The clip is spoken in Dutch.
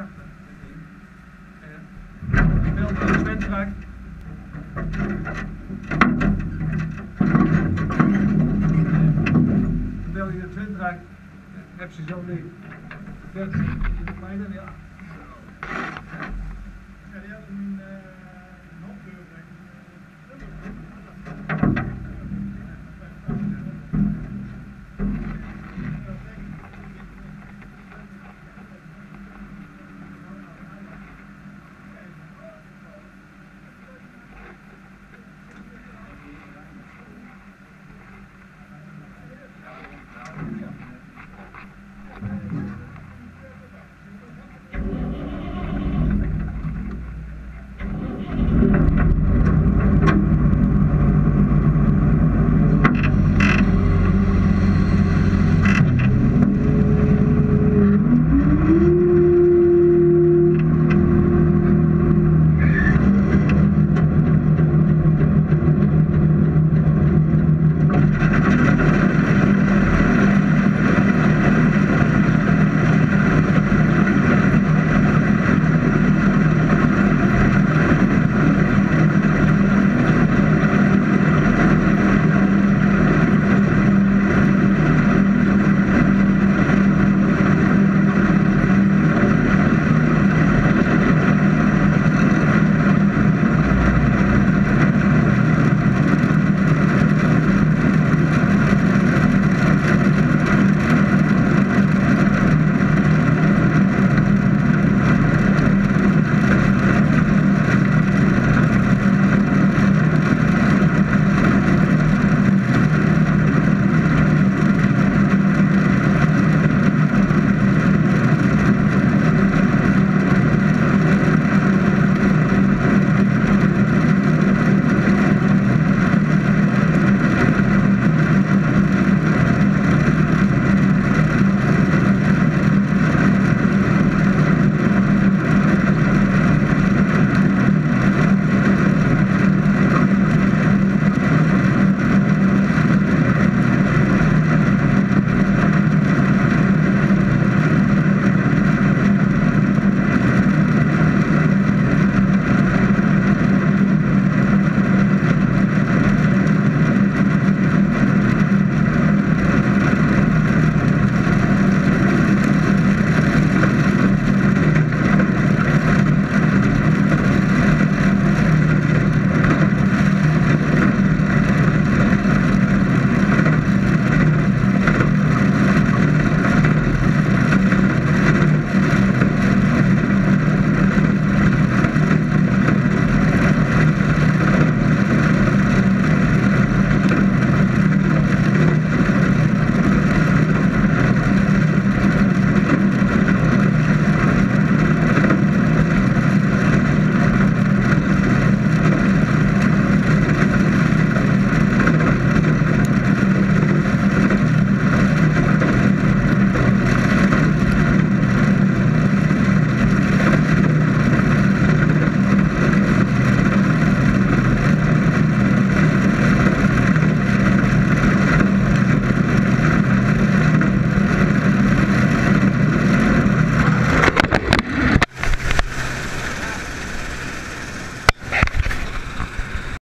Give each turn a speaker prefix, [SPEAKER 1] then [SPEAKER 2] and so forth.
[SPEAKER 1] dachten. En wil de Svenstraat. Bel je de Svenstraat, heb je zo weer. Dat in de ja.
[SPEAKER 2] Die hadden